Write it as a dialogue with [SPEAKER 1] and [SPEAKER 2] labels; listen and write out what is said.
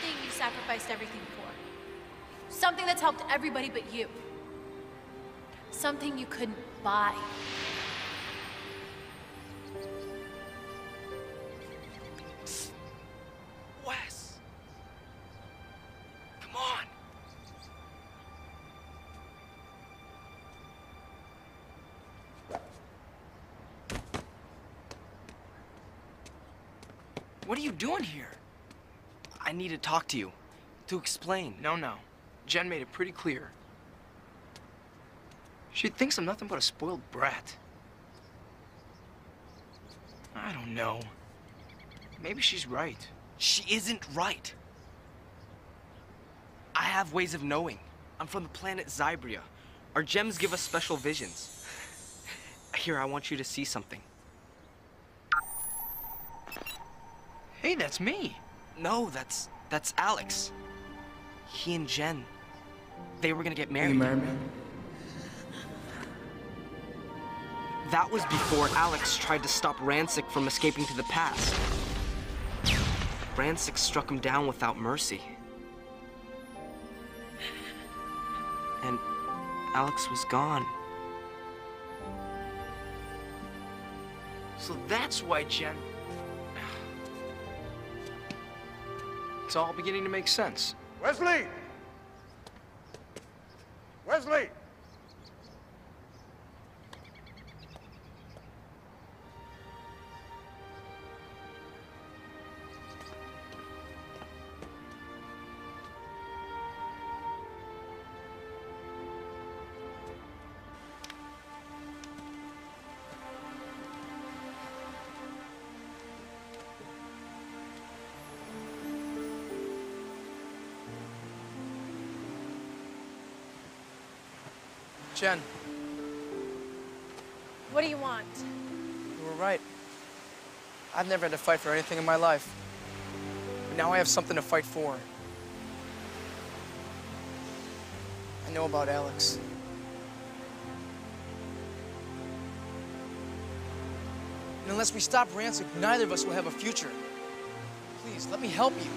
[SPEAKER 1] thing you sacrificed everything for. Something that's helped everybody but you. Something you couldn't buy.
[SPEAKER 2] Wes! Come on! What are you doing here?
[SPEAKER 3] I need to talk to you. To explain.
[SPEAKER 2] No, no. Jen made it pretty clear. She thinks I'm nothing but a spoiled brat. I don't know. Maybe she's right.
[SPEAKER 3] She isn't right. I have ways of knowing. I'm from the planet Xybria. Our gems give us special visions. Here, I want you to see something.
[SPEAKER 2] Hey, that's me.
[SPEAKER 3] No, that's that's Alex. He and Jen. They were gonna get married.
[SPEAKER 4] you marry me?
[SPEAKER 3] That was before Alex tried to stop Ransik from escaping to the past. Ransik struck him down without mercy. And Alex was gone.
[SPEAKER 2] So that's why Jen. It's all beginning to make sense.
[SPEAKER 5] Wesley! Wesley!
[SPEAKER 2] Jen,
[SPEAKER 1] What do you want?
[SPEAKER 2] you were right. I've never had to fight for anything in my life. But now I have something to fight for. I know about Alex. And unless we stop Ransik, neither of us will have a future. Please, let me help you.